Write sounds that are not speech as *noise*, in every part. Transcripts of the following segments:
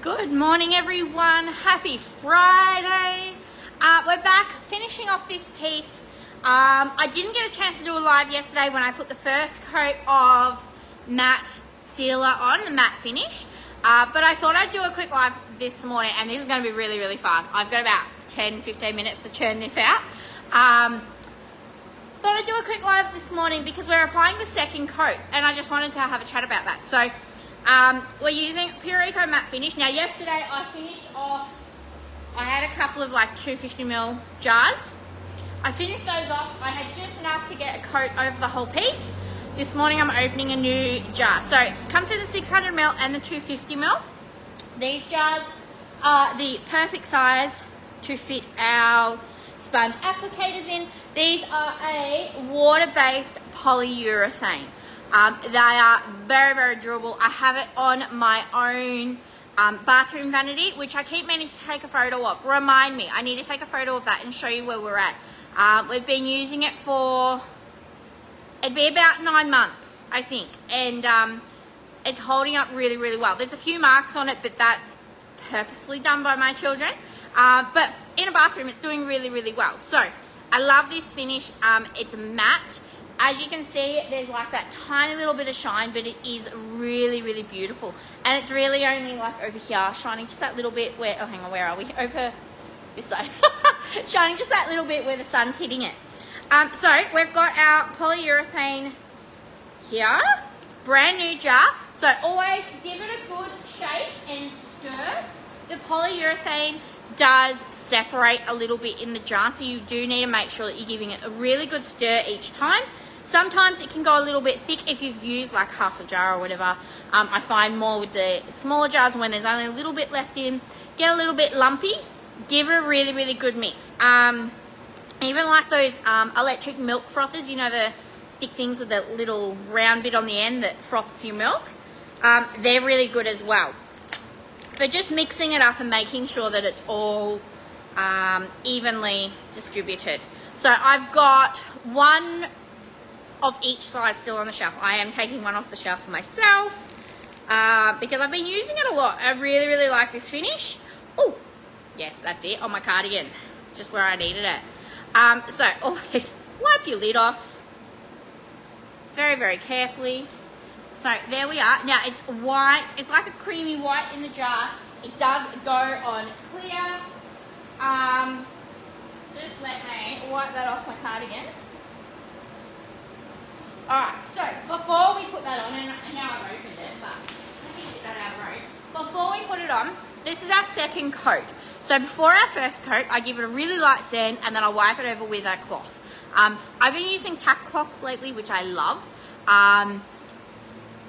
Good morning, everyone. Happy Friday. Uh, we're back finishing off this piece. Um, I didn't get a chance to do a live yesterday when I put the first coat of matte sealer on, the matte finish. Uh, but I thought I'd do a quick live this morning, and this is going to be really, really fast. I've got about 10, 15 minutes to churn this out. Um, thought I'd do a quick live this morning because we're applying the second coat, and I just wanted to have a chat about that. So um, we're using Pureco Matte Finish. Now, yesterday I finished off, I had a couple of like 250ml jars. I finished those off. I had just enough to get a coat over the whole piece. This morning I'm opening a new jar. So comes in the 600ml and the 250ml. These jars are the perfect size to fit our sponge applicators in. These are a water-based polyurethane. Um, they are very, very durable. I have it on my own um, bathroom vanity, which I keep meaning to take a photo of. Remind me, I need to take a photo of that and show you where we're at. Um, we've been using it for, it'd be about nine months, I think. And um, it's holding up really, really well. There's a few marks on it, but that's purposely done by my children. Uh, but in a bathroom, it's doing really, really well. So I love this finish. Um, it's matte. As you can see, there's like that tiny little bit of shine, but it is really, really beautiful. And it's really only like over here, shining just that little bit where, oh, hang on, where are we? *laughs* Over this side. *laughs* shining just that little bit where the sun's hitting it. Um, so we've got our polyurethane here, brand new jar. So always give it a good shake and stir. The polyurethane does separate a little bit in the jar, so you do need to make sure that you're giving it a really good stir each time. Sometimes it can go a little bit thick if you've used like half a jar or whatever. Um, I find more with the smaller jars when there's only a little bit left in, get a little bit lumpy, give it a really, really good mix. Um, even like those um, electric milk frothers, you know, the stick things with the little round bit on the end that froths your milk, um, they're really good as well. So just mixing it up and making sure that it's all um, evenly distributed. So I've got one of each size still on the shelf. I am taking one off the shelf for myself uh, because I've been using it a lot. I really, really like this finish. Oh, yes, that's it on my cardigan, just where I needed it. Um, so *laughs* always wipe your lid off very, very carefully. So there we are. Now it's white. It's like a creamy white in the jar. It does go on clear. Um, just let me wipe that off my cardigan. Alright, so before we put that on, and now I've opened it, but let me get that out of road. Before we put it on, this is our second coat. So before our first coat, I give it a really light sand and then I wipe it over with a cloth. Um, I've been using tack cloths lately, which I love. Um,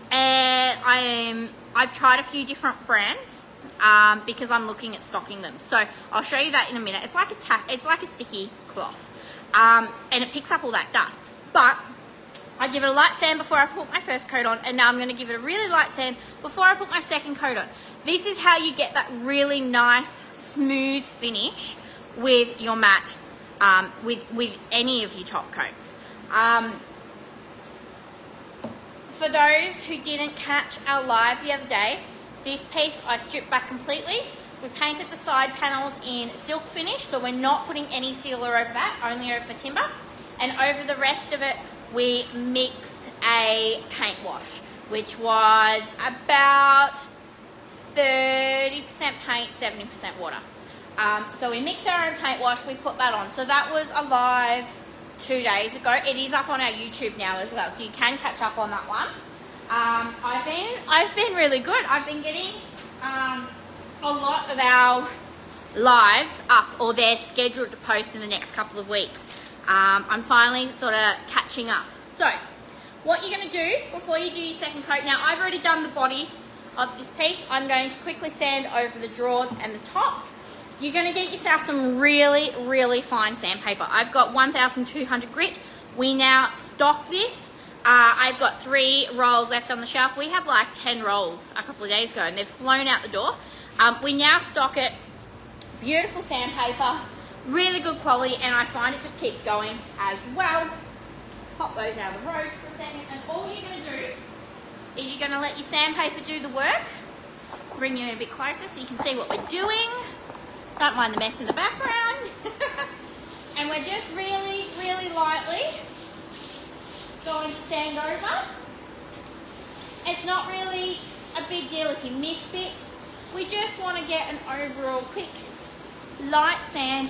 and I am I've tried a few different brands um, because I'm looking at stocking them. So I'll show you that in a minute. It's like a tack, it's like a sticky cloth, um, and it picks up all that dust. But I give it a light sand before I put my first coat on, and now I'm going to give it a really light sand before I put my second coat on. This is how you get that really nice, smooth finish with your matte, um, with with any of your top coats. Um, for those who didn't catch our live the other day, this piece I stripped back completely. We painted the side panels in silk finish, so we're not putting any sealer over that, only over the timber. And over the rest of it, we mixed a paint wash, which was about 30% paint, 70% water. Um, so we mixed our own paint wash, we put that on. So that was alive two days ago. It is up on our YouTube now as well, so you can catch up on that one. Um, I've been I've been really good. I've been getting um, a lot of our lives up, or they're scheduled to post in the next couple of weeks. Um, I'm finally sort of catching up. So, what you're going to do before you do your second coat. Now, I've already done the body of this piece. I'm going to quickly sand over the drawers and the top you're going to get yourself some really, really fine sandpaper. I've got 1200 grit. We now stock this. Uh, I've got three rolls left on the shelf. We had like 10 rolls a couple of days ago and they've flown out the door. Um, we now stock it. Beautiful sandpaper, really good quality, and I find it just keeps going as well. Pop those out of the road for a second, and all you're going to do is you're going to let your sandpaper do the work bring you in a bit closer so you can see what we're doing. Don't mind the mess in the background. *laughs* and we're just really, really lightly going to sand over. It's not really a big deal if you miss bits. We just want to get an overall quick light sand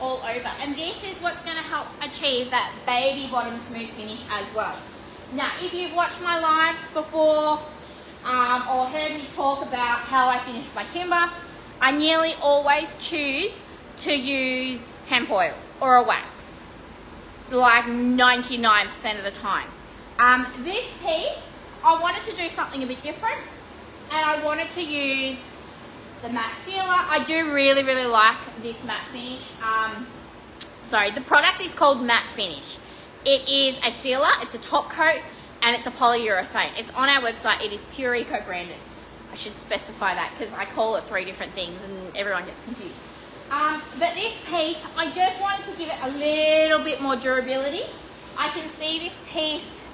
all over. And this is what's going to help achieve that baby bottom smooth finish as well. Now, if you've watched my lives before um, or heard me talk about how I finish my timber, I nearly always choose to use hemp oil or a wax, like 99% of the time. Um, this piece, I wanted to do something a bit different and I wanted to use the matte sealer. I do really, really like this matte finish. Um, sorry, the product is called Matte Finish. It is a sealer, it's a top coat, and it's a polyurethane. It's on our website, it is Pureco branded. I should specify that because I call it three different things and everyone gets confused. Um, but this piece, I just wanted to give it a little bit more durability. I can see this piece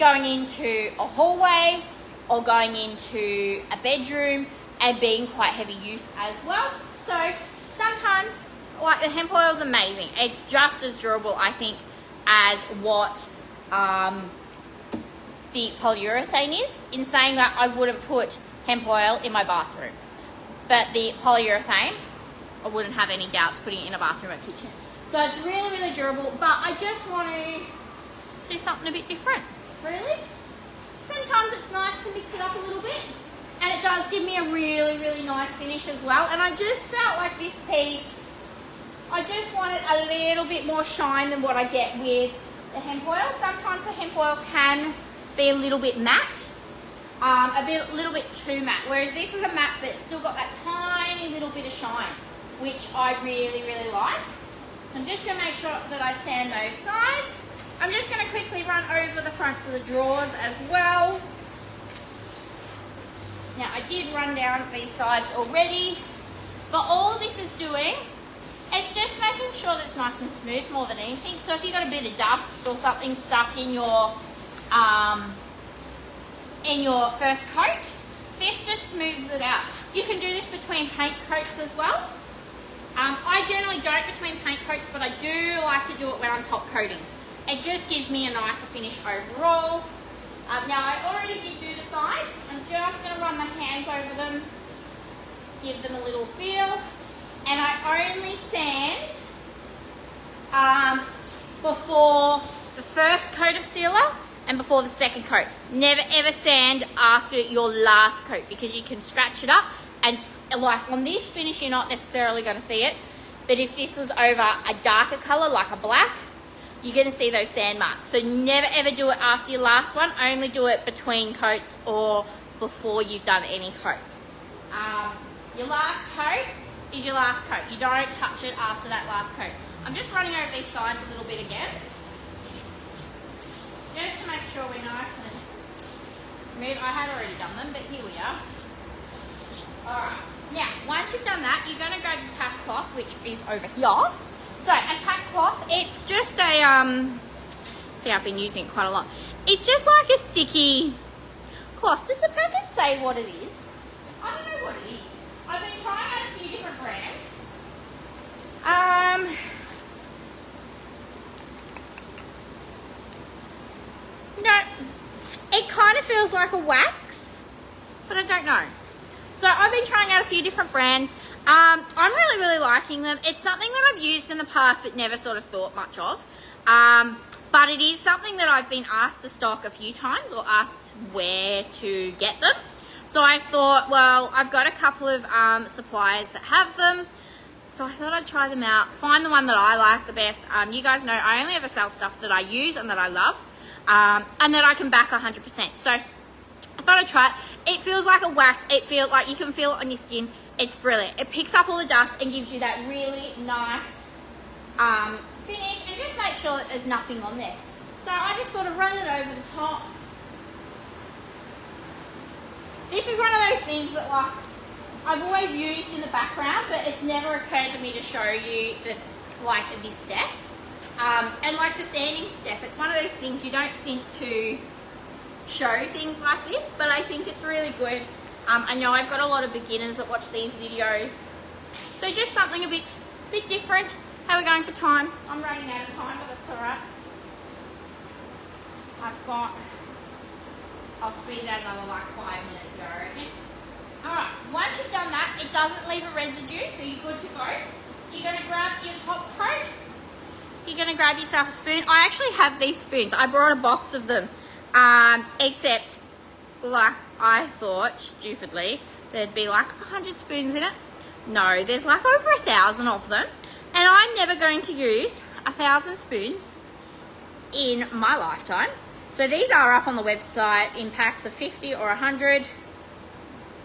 going into a hallway or going into a bedroom and being quite heavy use as well. So sometimes, like the hemp oil is amazing. It's just as durable, I think, as what um, the polyurethane is. In saying that, I wouldn't put hemp oil in my bathroom. But the polyurethane, I wouldn't have any doubts putting it in a bathroom or kitchen. So it's really, really durable, but I just want to do something a bit different, really. Sometimes it's nice to mix it up a little bit, and it does give me a really, really nice finish as well. And I just felt like this piece, I just wanted a little bit more shine than what I get with the hemp oil. Sometimes the hemp oil can be a little bit matte, um, a bit, little bit too matte. Whereas this is a matte that's still got that tiny little bit of shine, which I really, really like. I'm just to make sure that I sand those sides. I'm just going to quickly run over the fronts of the drawers as well. Now I did run down these sides already, but all this is doing is just making sure that it's nice and smooth more than anything. So if you've got a bit of dust or something stuck in your um, in your first coat, this just smooths it out. You can do this between paint coats as well. Um, I generally don't between paint coats, but I do like to do it when I'm top coating. It just gives me a nicer finish overall. Um, now I already did do the sides. I'm just going to run my hands over them, give them a little feel. And I only sand um, before the first coat of sealer and before the second coat. Never ever sand after your last coat because you can scratch it up and like on this finish you're not necessarily going to see it. But if this was over a darker color like a black, you're going to see those sand marks. So never ever do it after your last one. Only do it between coats or before you've done any coats. Um, your last coat is your last coat. You don't touch it after that last coat. I'm just running over these sides a little bit again. Just to make sure we're nice and smooth. I had already done them, but here we are. Alright. Now, once you've done that, you're going to grab your tack cloth, which is over here. So a tack cloth, it's just a, um, see I've been using it quite a lot. It's just like a sticky cloth. Does the packet say what it is? I don't know what it is. I've been trying out a few different brands. Um, no, it kind of feels like a wax, but I don't know. So I've been trying out a few different brands. Um, I'm really, really liking them. It's something that I've used in the past but never sort of thought much of. Um, but it is something that I've been asked to stock a few times or asked where to get them. So I thought, well, I've got a couple of um, suppliers that have them. So I thought I'd try them out, find the one that I like the best. Um, you guys know I only ever sell stuff that I use and that I love um, and that I can back 100%. So I thought I'd try it. It feels like a wax. It feels like you can feel it on your skin. It's brilliant. It picks up all the dust and gives you that really nice um, finish and just make sure that there's nothing on there. So I just sort of run it over the top. This is one of those things that like I've always used in the background, but it's never occurred to me to show you that like this step. Um, and like the sanding step, it's one of those things you don't think to show things like this, but I think it's really good Um, I know I've got a lot of beginners that watch these videos. So just something a bit, bit different. How are we going for time? I'm running out of time, but that's all right. I've got, I'll squeeze out another like five minutes here, I reckon. All right, once you've done that, it doesn't leave a residue, so you're good to go. You're gonna grab your top coat. You're gonna grab yourself a spoon. I actually have these spoons. I brought a box of them, um, except like I thought, stupidly, there'd be like a hundred spoons in it. No, there's like over a thousand of them. And I'm never going to use a thousand spoons in my lifetime. So these are up on the website in packs of 50 or 100.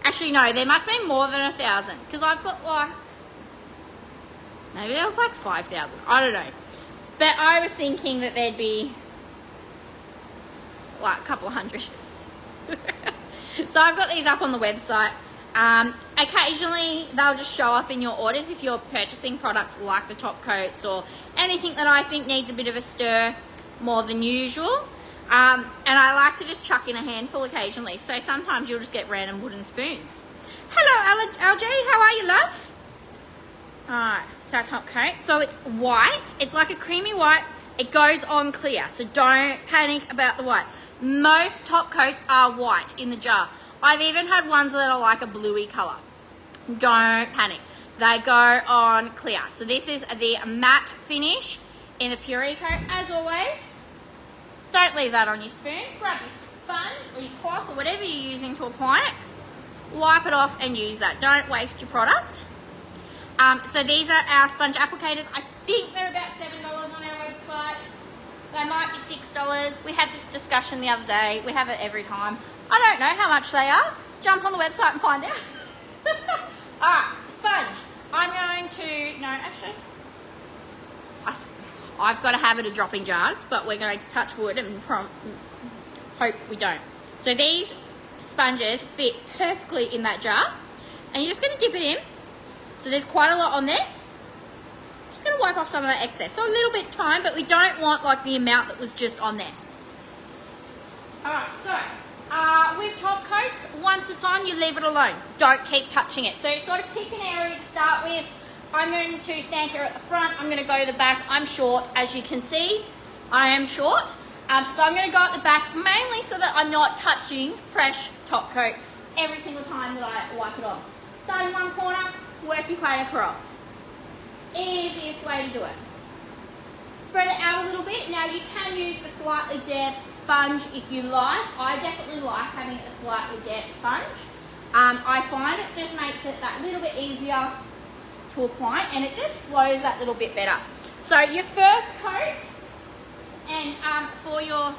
Actually, no, there must be more than a thousand because I've got like, maybe there was like 5,000. I don't know. But I was thinking that there'd be like a couple hundred. *laughs* *laughs* so I've got these up on the website. Um, occasionally they'll just show up in your orders if you're purchasing products like the top coats or anything that I think needs a bit of a stir more than usual. Um, and I like to just chuck in a handful occasionally. So sometimes you'll just get random wooden spoons. Hello, LJ. How are you, love? Alright, it's our top coat. So it's white. It's like a creamy white. It goes on clear. So don't panic about the white. Most top coats are white in the jar. I've even had ones that are like a bluey colour. Don't panic. They go on clear. So this is the matte finish in the Pureco. As always, don't leave that on your spoon. Grab your sponge or your cloth or whatever you're using to apply it. Wipe it off and use that. Don't waste your product. Um, so these are our sponge applicators. I think they're about $7 on our website. They might be $6. We had this discussion the other day. We have it every time. I don't know how much they are. Jump on the website and find out. *laughs* Alright, sponge. I'm going to, no, actually, I, I've got a habit of dropping jars, but we're going to touch wood and prompt, hope we don't. So these sponges fit perfectly in that jar. And you're just going to dip it in. So there's quite a lot on there. Just going to wipe off some of that excess. So a little bit's fine, but we don't want like the amount that was just on there. Alright, so uh, with top coats, once it's on, you leave it alone. Don't keep touching it. So sort of pick an area to start with I'm going to stand here at the front. I'm going to go to the back. I'm short, as you can see. I am short. Um, so I'm going to go at the back mainly so that I'm not touching fresh top coat every single time that I wipe it off. Start in one corner, work your way across. Easiest way to do it. Spread it out a little bit. Now you can use a slightly damp sponge if you like. I definitely like having a slightly damp sponge. Um, I find it just makes it that little bit easier to apply and it just flows that little bit better. So your first coat and um, for your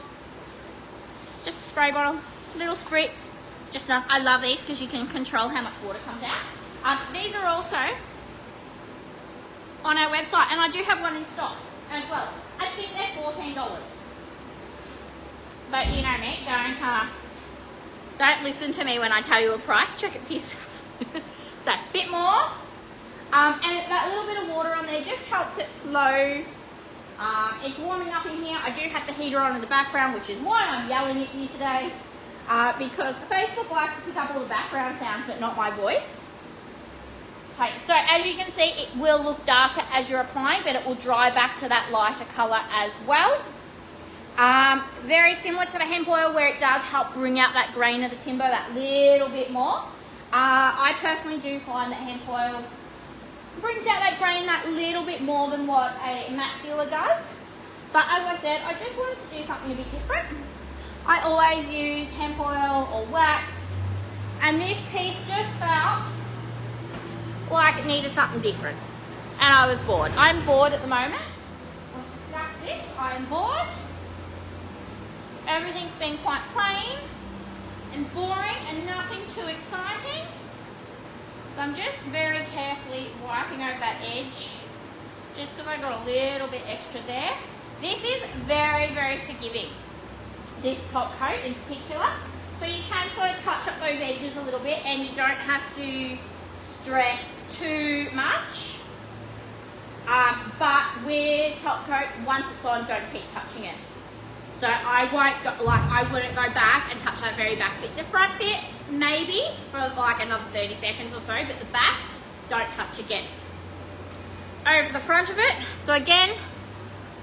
just a spray bottle, little spritz, just enough. I love these because you can control how much water comes out. Um, these are also on our website and I do have one in stock as well. I think they're $14. But you know me, don't, uh, don't listen to me when I tell you a price, check it for yourself. *laughs* so, a bit more. Um, and that little bit of water on there just helps it flow. Um, it's warming up in here. I do have the heater on in the background, which is why I'm yelling at you today. Uh, because Facebook likes to pick up all the background sounds, but not my voice. Okay, so as you can see, it will look darker as you're applying, but it will dry back to that lighter colour as well. Um, very similar to the hemp oil where it does help bring out that grain of the timber that little bit more. Uh, I personally do find that hemp oil brings out that grain that little bit more than what a matte sealer does. But as I said, I just wanted to do something a bit different. I always use hemp oil or wax, and this piece just felt like it needed something different. And I was bored. I'm bored at the moment. We'll discuss this. I am bored. Everything's been quite plain and boring and nothing too exciting. So I'm just very carefully wiping over that edge just because I got a little bit extra there. This is very, very forgiving, this top coat in particular. So you can sort of touch up those edges a little bit and you don't have to stress too much. Um, but with top coat, once it's on, don't keep touching it. So I won't go, like I wouldn't go back and touch that very back bit. The front bit, maybe for like another 30 seconds or so, but the back, don't touch again. Over the front of it. So again,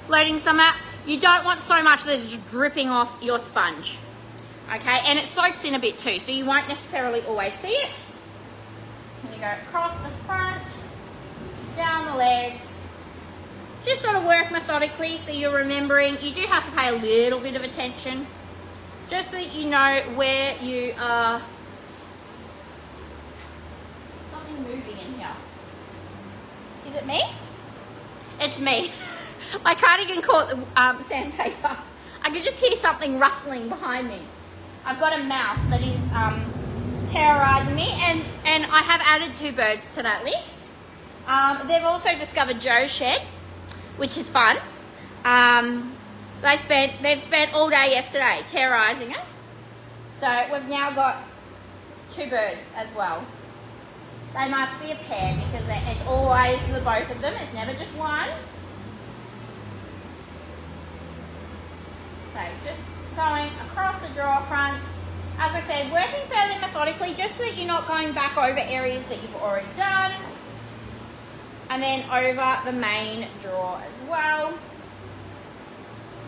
loading some out. You don't want so much that's just dripping off your sponge. Okay, and it soaks in a bit too, so you won't necessarily always see it. Go across the front, down the legs, just sort of work methodically so you're remembering. You do have to pay a little bit of attention just so that you know where you are. Something moving in here. Is it me? It's me. *laughs* My cardigan caught the um, sandpaper. I could just hear something rustling behind me. I've got a mouse that is um, terrorizing me and, and I have added two birds to that list. Um, they've also discovered Joe's shed which is fun. Um, they spent, they've spent all day yesterday terrorising us. So we've now got two birds as well. They must be a pair because it's always the both of them. It's never just one. So just going across the drawer fronts. As I said, working fairly methodically just so that you're not going back over areas that you've already done and then over the main drawer as well.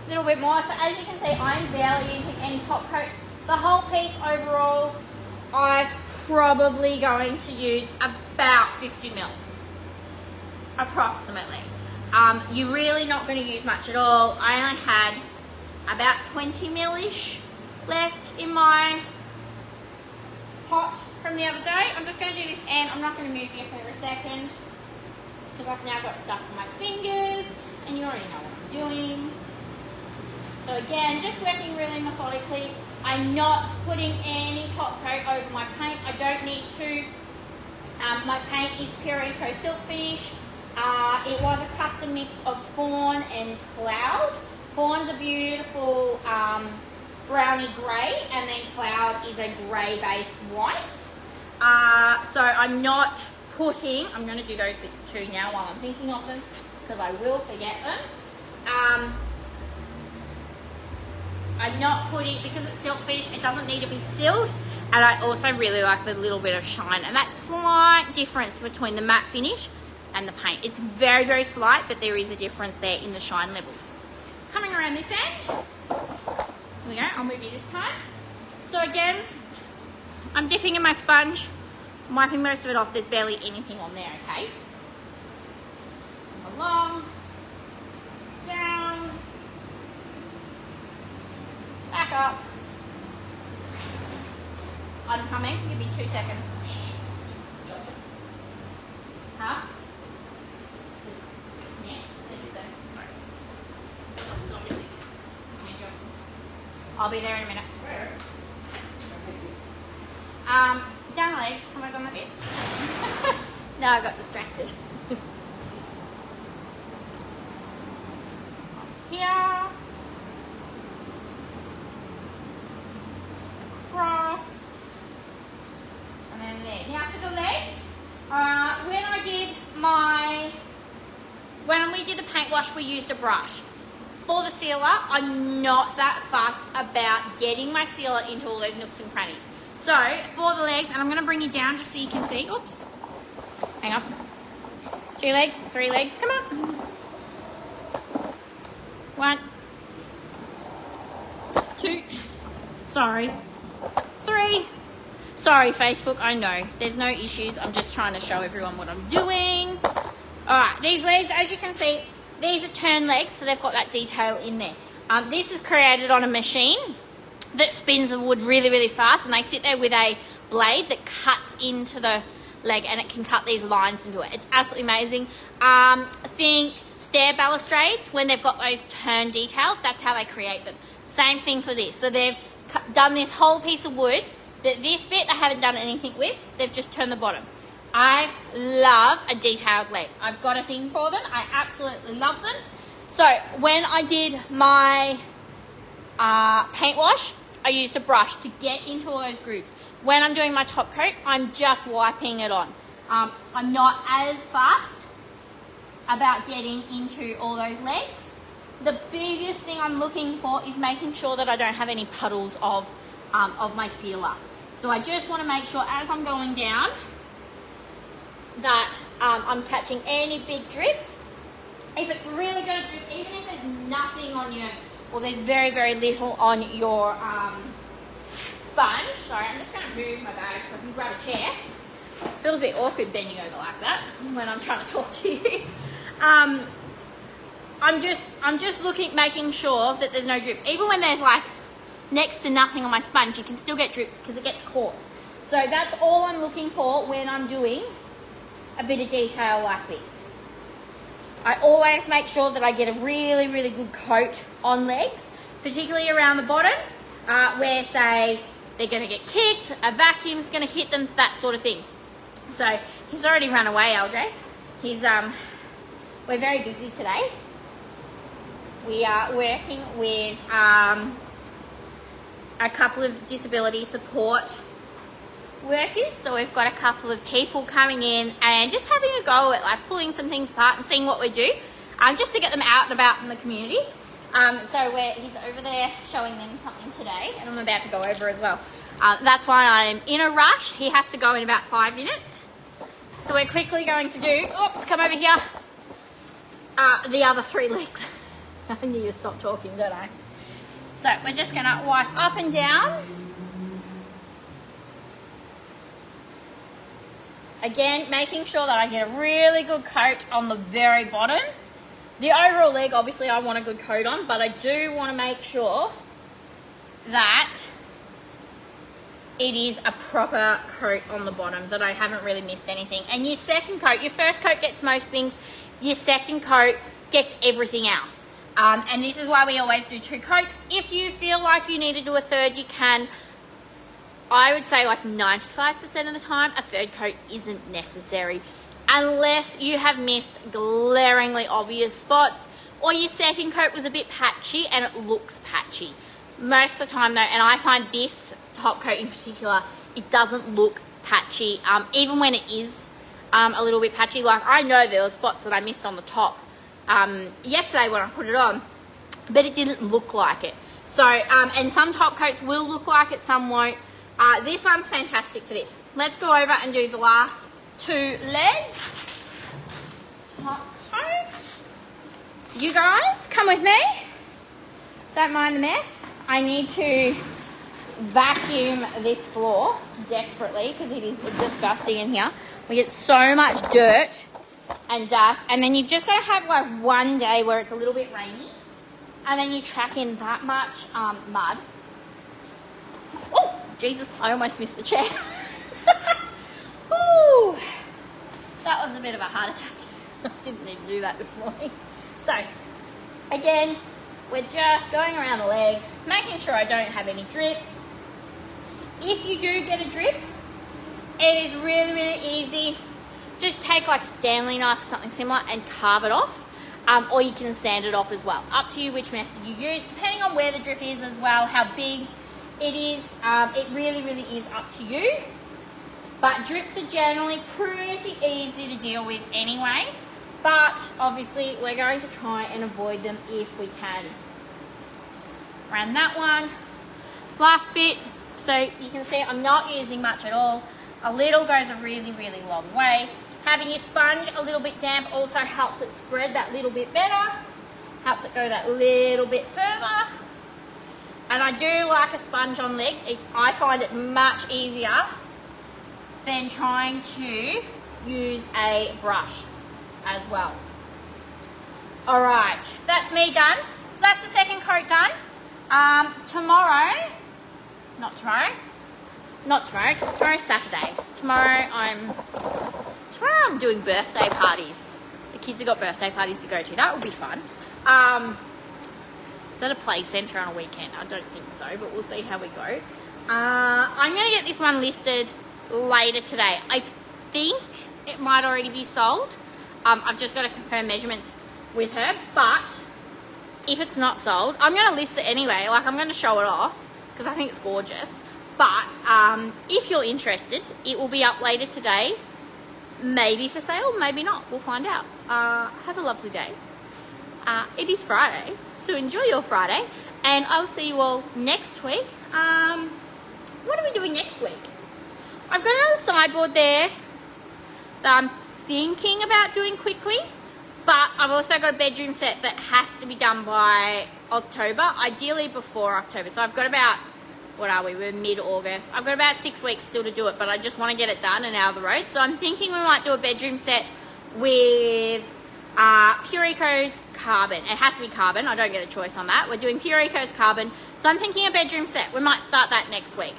A little bit more. So as you can see, I'm barely using any top coat. The whole piece overall, I'm probably going to use about 50 mil, approximately. Um, you're really not going to use much at all. I only had about 20 mil-ish left in my pot from the other day. I'm just going to do this and I'm not going to move you for a second because I've now got stuff on my fingers and you already know what I'm doing. So again, just working really methodically. I'm not putting any top coat over my paint. I don't need to. Um, my paint is Pureco Silk Finish. Uh, it was a custom mix of fawn and cloud. Fawn's a beautiful um, browny grey and then cloud is a grey based white. Uh, so I'm not putting, I'm going to do those bits too now while I'm thinking of them because I will forget them. Um, I'm not putting, because it's silk finish, it doesn't need to be sealed. And I also really like the little bit of shine and that slight difference between the matte finish and the paint. It's very, very slight, but there is a difference there in the shine levels. Coming around this end, we go, I'll move you this time. So again, I'm dipping in my sponge wiping most of it off. There's barely anything on there, okay? Along, down, back up. I'm coming. Give me two seconds. Huh? I'll be there in a minute. Um, down legs. Have I got my bit? *laughs* no, I got distracted. *laughs* here. Cross. And then there. Now for the legs, uh, when I did my, when we did the paint wash, we used a brush. Sealer, I'm not that fussed about getting my sealer into all those nooks and crannies. So for the legs, and I'm gonna bring you down just so you can see. Oops. Hang on. Two legs, three legs. Come on. One. Two. Sorry. Three. Sorry, Facebook. I know. There's no issues. I'm just trying to show everyone what I'm doing. Alright, these legs, as you can see, these are turn legs, so they've got that detail in there. Um, this is created on a machine that spins the wood really, really fast, and they sit there with a blade that cuts into the leg and it can cut these lines into it. It's absolutely amazing. Um, I think stair balustrades, when they've got those turn detailed, that's how they create them. Same thing for this. So they've done this whole piece of wood, but this bit they haven't done anything with. They've just turned the bottom. I love a detailed leg. I've got a thing for them. I absolutely love them. So when I did my uh, paint wash, I used a brush to get into all those grooves. When I'm doing my top coat, I'm just wiping it on. Um, I'm not as fast about getting into all those legs. the biggest thing I'm looking for is making sure that I don't have any puddles of, um, of my sealer. So I just want to make sure as I'm going down that um, I'm catching any big drips. If it's really going to drip, even if there's nothing on your, or there's very, very little on your um, sponge. Sorry, I'm just going to move my bag so I can grab a chair. Feels a bit awkward bending over like that when I'm trying to talk to you. *laughs* Um, I'm just, I'm just looking, making sure that there's no drips. Even when there's like next to nothing on my sponge, you can still get drips because it gets caught. So that's all I'm looking for when I'm doing a bit of detail like this. I always make sure that I get a really, really good coat on legs, particularly around the bottom, uh, where say they're gonna get kicked, a vacuum's gonna hit them, that sort of thing. So he's already run away, LJ. He's, um, we're very busy today we are working with um, a couple of disability support workers. So we've got a couple of people coming in and just having a go at like pulling some things apart and seeing what we do, um, just to get them out and about in the community. Um, so he's over there showing them something today, and I'm about to go over as well. Uh, that's why I'm in a rush. He has to go in about five minutes. So we're quickly going to do, oops, come over here, uh, the other three legs. *laughs* I need to stop talking, don't I? So we're just going to wipe up and down. Again, making sure that I get a really good coat on the very bottom. The overall leg, obviously I want a good coat on, but I do want to make sure that it is a proper coat on the bottom, that I haven't really missed anything. And your second coat, your first coat gets most things, your second coat gets everything else. Um, and this is why we always do two coats. If you feel like you need to do a third, you can. I would say like 95% of the time, a third coat isn't necessary unless you have missed glaringly obvious spots or your second coat was a bit patchy and it looks patchy. Most of the time though, and I find this top coat in particular, it doesn't look patchy, um, even when it is um, a little bit patchy. Like I know there were spots that I missed on the top um, yesterday when I put it on, but it didn't look like it. So, um, and some top coats will look like it, some won't. Uh, this one's fantastic for this. Let's go over and do the last two legs. Top coat. You guys, come with me. Don't mind the mess. I need to vacuum this floor desperately because it is disgusting in here. We get so much dirt and dust. And then you've just got to have like one day where it's a little bit rainy. And then you track in that much um, mud. Jesus, I almost missed the chair. *laughs* Ooh, that was a bit of a heart attack. I *laughs* didn't need to do that this morning. So, again, we're just going around the legs, making sure I don't have any drips. If you do get a drip, it is really, really easy just take like a Stanley knife or something similar and carve it off. Um, or you can sand it off as well. Up to you which method you use, depending on where the drip is as well, how big it is. Um, it really, really is up to you. But drips are generally pretty easy to deal with anyway. But obviously we're going to try and avoid them if we can. Around that one. Last bit. So you can see I'm not using much at all. A little goes a really, really long way. Having your sponge a little bit damp also helps it spread that little bit better, helps it go that little bit further. And I do like a sponge on legs. It, I find it much easier than trying to use a brush as well. All right, that's me done. So that's the second coat done. Um, tomorrow, not tomorrow, not tomorrow, tomorrow's Saturday. Tomorrow I'm tomorrow I'm doing birthday parties. The kids have got birthday parties to go to. That will be fun. Um, is that a play centre on a weekend? I don't think so, but we'll see how we go. Uh, I'm going to get this one listed later today. I think it might already be sold. Um, I've just got to confirm measurements with her, but if it's not sold, I'm going to list it anyway. Like, I'm going to show it off because I think it's gorgeous. But um, if you're interested, it will be up later today maybe for sale, maybe not. We'll find out. Uh, have a lovely day. Uh, it is Friday, So enjoy your Friday, and I'll see you all next week. Um, what are we doing next week? I've got another sideboard there that I'm thinking about doing quickly, but I've also got a bedroom set that has to be done by October, ideally before October. So I've got about, what are we, we're mid-August. I've got about six weeks still to do it, but I just want to get it done and out of the road. So I'm thinking we might do a bedroom set with uh, Pureco's carbon. It has to be carbon. I don't get a choice on that. We're doing Pureco's carbon. So I'm thinking a bedroom set. We might start that next week.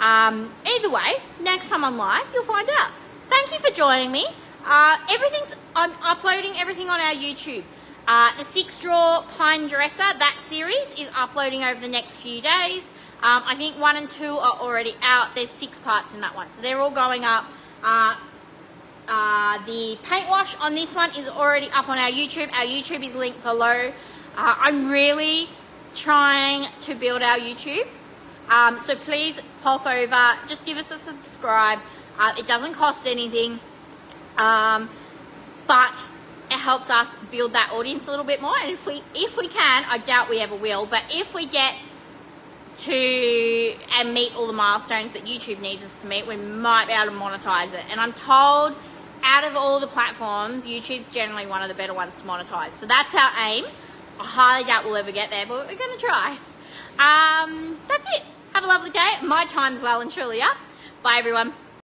Um, either way, next time I'm live, you'll find out. Thank you for joining me. Uh, everything's, I'm uploading everything on our YouTube. Uh, the six drawer pine dresser, that series is uploading over the next few days. Um, I think one and two are already out. There's six parts in that one. So they're all going up. Uh, uh, the paint wash on this one is already up on our YouTube. Our YouTube is linked below. Uh, I'm really trying to build our YouTube. Um, so please pop over, just give us a subscribe. Uh, it doesn't cost anything, um, but it helps us build that audience a little bit more. And if we, if we can, I doubt we ever will, but if we get to and meet all the milestones that YouTube needs us to meet, we might be able to monetize it. And I'm told out of all the platforms, YouTube's generally one of the better ones to monetize. So that's our aim. I highly doubt we'll ever get there, but we're going to try. Um, that's it. Have a lovely day. My time's well and truly up. Bye, everyone.